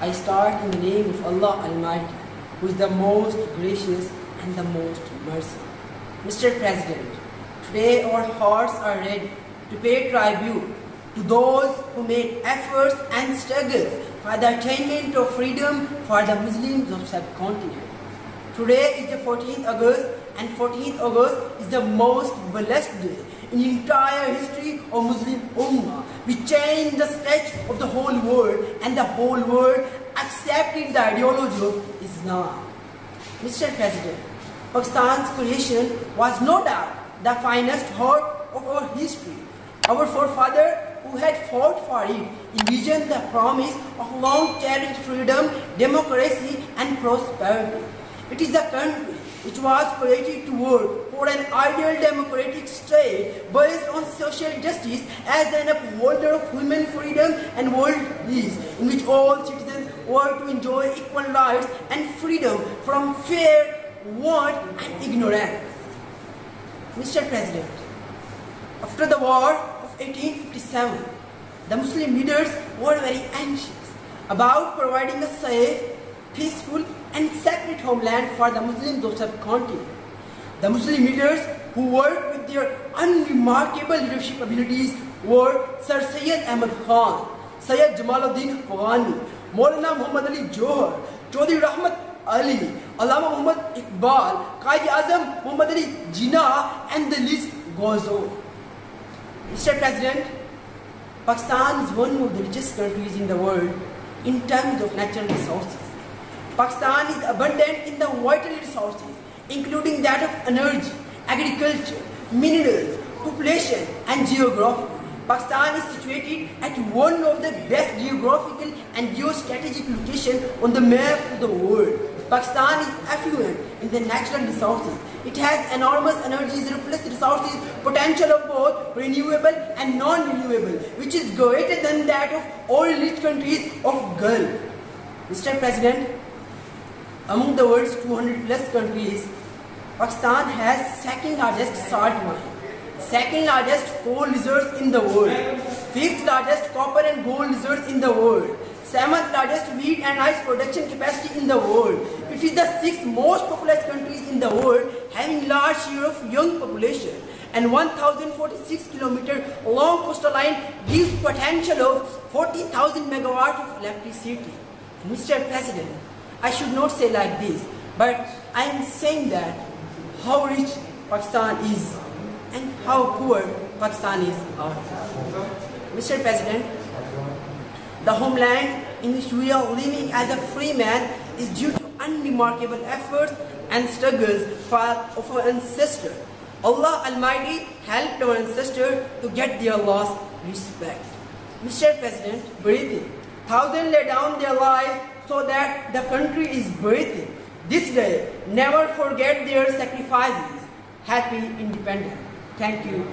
I start in the name of Allah Almighty, who is the most gracious and the most merciful. Mr. President, today our hearts are ready to pay tribute to those who made efforts and struggles for the attainment of freedom for the Muslims of subcontinent. Today is the 14th August and 14th August is the most blessed day in the entire history of the sketch of the whole world and the whole world accepted the ideology of Islam. Mr. President, Pakistan's creation was no doubt the finest heart of our history. Our forefathers who had fought for it envisioned the promise of long-cherished freedom, democracy and prosperity. It is a country which was created to work for an ideal democratic state based on social justice as an upholder of human freedom and world peace, in which all citizens were to enjoy equal rights and freedom from fear, want and ignorance. Mr. President, after the war of 1857, the Muslim leaders were very anxious about providing a safe, peaceful and sacred homeland for the Muslims of subcontinent. The Muslim leaders who worked with their unremarkable leadership abilities were Sir Syed Ahmad Khan, Syed Jamaluddin Afghani, Maulana Muhammad Ali Johar, Chaudhry Rahmat Ali, Allama Muhammad Iqbal, Qaid Azam Muhammad Ali Jinnah and the list goes on. Mr. President, Pakistan is one of the richest countries in the world in terms of natural resources. Pakistan is abundant in the vital resources, including that of energy, agriculture, minerals, population and geography. Pakistan is situated at one of the best geographical and geostrategic locations on the map of the world. Pakistan is affluent in the natural resources. It has enormous energy surplus resources, potential of both renewable and non-renewable, which is greater than that of all rich countries of Gulf. Mr. President, among the world's 200 plus countries, Pakistan has second largest salt mine, second largest coal reserves in the world, fifth largest copper and gold reserves in the world, seventh largest wheat and rice production capacity in the world. It is the sixth most populous countries in the world having large share of young population and 1046 kilometer long coastal line gives potential of 40,000 megawatt of electricity. Mr. President, I should not say like this, but I am saying that how rich Pakistan is and how poor Pakistan is. Mr. President, the homeland in which we are living as a free man is due to unremarkable efforts and struggles of our ancestors. Allah Almighty helped our ancestors to get their lost respect. Mr. President, breathing. Thousands lay down their lives so that the country is breathing. This day, never forget their sacrifices. Happy independence. Thank you.